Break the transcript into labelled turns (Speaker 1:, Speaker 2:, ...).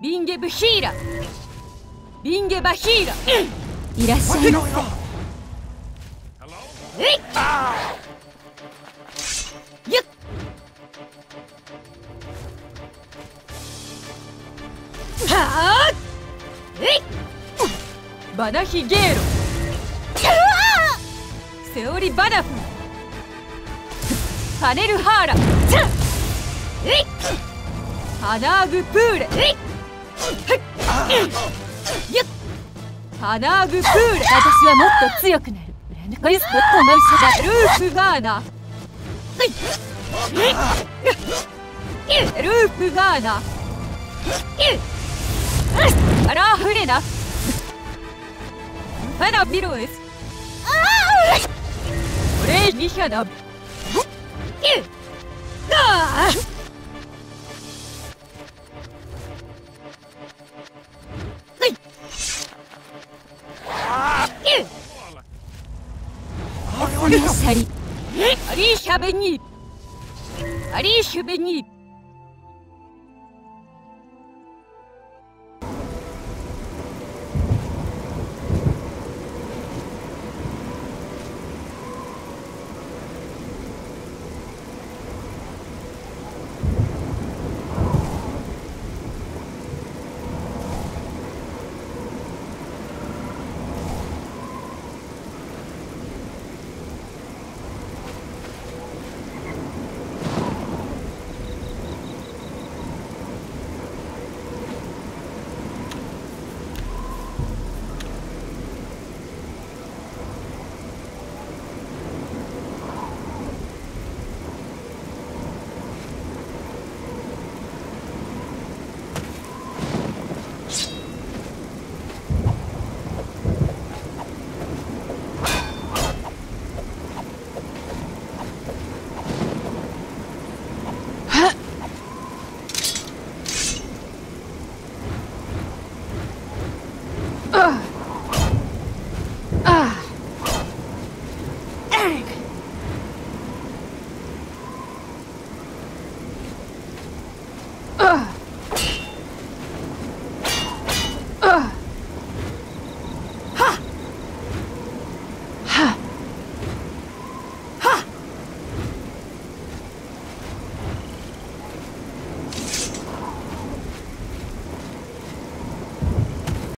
Speaker 1: ビンゲブヒーラ。ビンゲバヒーラ。
Speaker 2: いらっしゃいませ。
Speaker 1: えいゆっ。はあ。えい。バナヒゲーロ。セオリバナフ。パネルハーラ。えい。ハナーグプーレ。えいハナー。グプー。レ私はもっ。と強くなるこいつとこの人だルー。プガー。ナルー。プガー。ナアラー。フレナファナビロエスオレイニヒャ
Speaker 2: このシャ